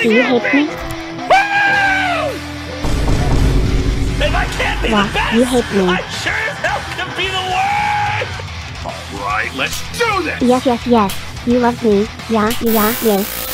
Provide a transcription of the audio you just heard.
Can you help me? If I can't be wow, the best, you help me. I sure as hell can be the worst! Alright, let's do this! Yes, yes, yes. You love me. Yeah, yeah, yes.